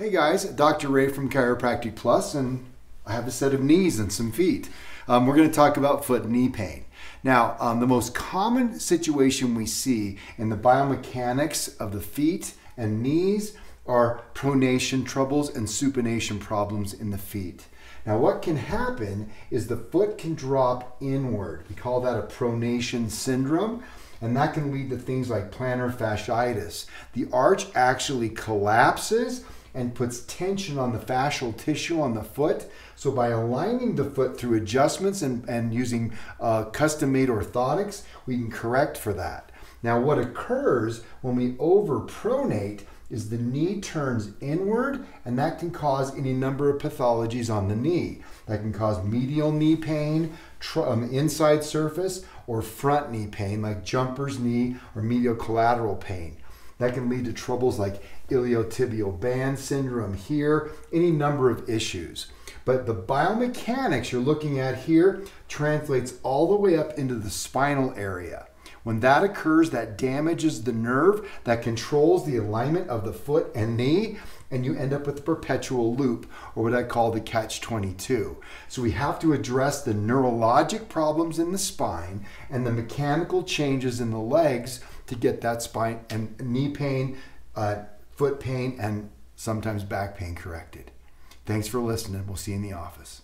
Hey guys, Dr. Ray from Chiropractic Plus, and I have a set of knees and some feet. Um, we're going to talk about foot knee pain. Now, um, the most common situation we see in the biomechanics of the feet and knees are pronation troubles and supination problems in the feet. Now, what can happen is the foot can drop inward. We call that a pronation syndrome, and that can lead to things like plantar fasciitis. The arch actually collapses and puts tension on the fascial tissue on the foot. So by aligning the foot through adjustments and, and using uh, custom-made orthotics, we can correct for that. Now what occurs when we overpronate is the knee turns inward and that can cause any number of pathologies on the knee. That can cause medial knee pain, um, inside surface, or front knee pain like jumper's knee or medial collateral pain. That can lead to troubles like iliotibial band syndrome here, any number of issues. But the biomechanics you're looking at here translates all the way up into the spinal area. When that occurs, that damages the nerve that controls the alignment of the foot and knee, and you end up with a perpetual loop, or what I call the catch 22. So we have to address the neurologic problems in the spine and the mechanical changes in the legs to get that spine and knee pain, uh, foot pain, and sometimes back pain corrected. Thanks for listening. We'll see you in the office.